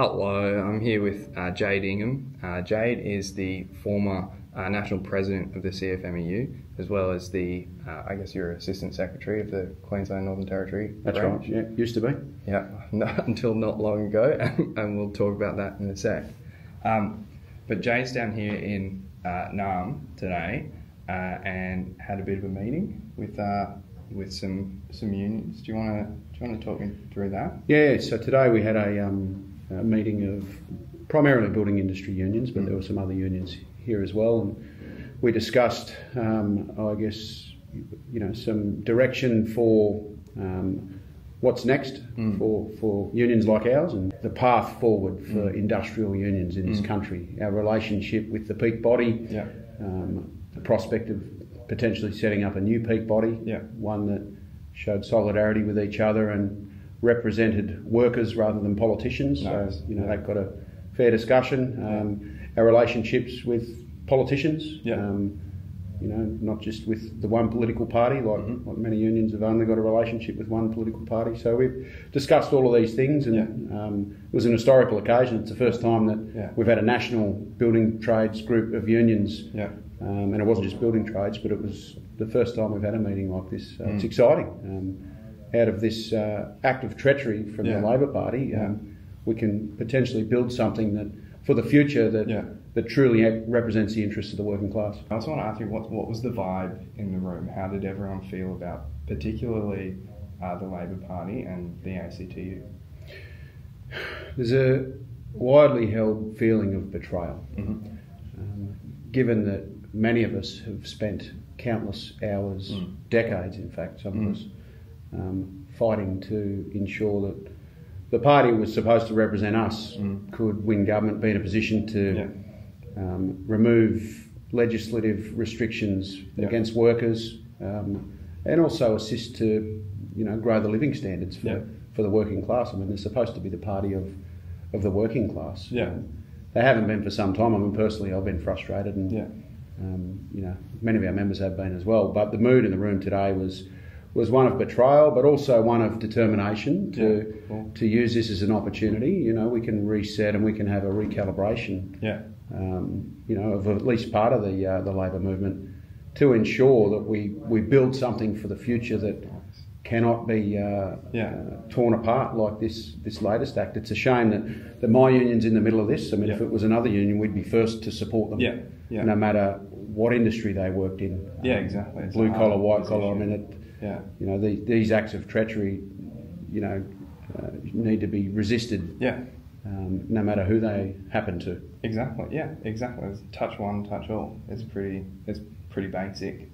Hello, I'm here with uh, Jade Ingham. Uh, Jade is the former uh, national president of the CFMEU, as well as the, uh, I guess you're assistant secretary of the Queensland Northern Territory. That's branch. right. Yeah, used to be. Yeah, not until not long ago, and we'll talk about that in a sec. Um, but Jade's down here in uh, Naarm today, uh, and had a bit of a meeting with uh, with some some unions. Do you want to do you want to talk me through that? Yeah. So today we had a, um, a meeting of primarily building industry unions, but there were some other unions here as well, and we discussed, um, I guess, you know, some direction for. Um, What's next for, for unions like ours and the path forward for industrial unions in this country? Our relationship with the peak body, Yeah. um, the prospect of potentially setting up a new peak body, Yeah. one that showed solidarity with each other and represented workers rather than politicians. Nice. So, you know, Yeah. they've got a fair discussion. Um, our relationships with politicians, Yeah. um, you know, not just with the one political party, like, Mm-hmm. like many unions have only got a relationship with one political party. So we've discussed all of these things, and um, it was an historical occasion. It's the first time that Yeah. we've had a national building trades group of unions Yeah. um, and it wasn't just building trades, but it was the first time we've had a meeting like this. Uh, Mm. It's exciting. Out of this uh, act of treachery from Yeah. the Labor Party, um, we can potentially build something that, for the future, that Yeah. that truly represents the interests of the working class. I also want to ask you what what was the vibe in the room? How did everyone feel about, particularly uh, the Labor Party and the ACTU? There's a widely held feeling of betrayal, Mhm. um, given that many of us have spent countless hours, Mm. decades, in fact, some Mm. of us, um, fighting to ensure that the party was supposed to represent us Mm. could win government, be in a position to Yeah. um, remove legislative restrictions Yeah. against workers, um, and also assist to, you know, grow the living standards for, Yeah. for the working class. I mean, they're supposed to be the party of, of the working class. Yeah. They haven't been for some time. I mean, personally, I've been frustrated, and Yeah. um, you know, many of our members have been as well. But the mood in the room today was was one of betrayal, but also one of determination to Yeah, cool. to use this as an opportunity. You know, we can reset and we can have a recalibration Yeah. um, you know, of at least part of the uh, the labour movement to ensure that we, we build something for the future that cannot be uh, Yeah. uh, torn apart like this this latest act. It's a shame that, that my union's in the middle of this. I mean, if it was another union, we'd be first to support them, Yeah, yeah. no matter what industry they worked in. Yeah, Um, exactly. It's Blue collar, white collar. I mean, it, Yeah. you know, the, these acts of treachery, you know, uh, need to be resisted, Yeah. um, no matter who they happen to. Exactly. Yeah. Exactly. It's touch one, touch all. It's pretty. It's pretty basic.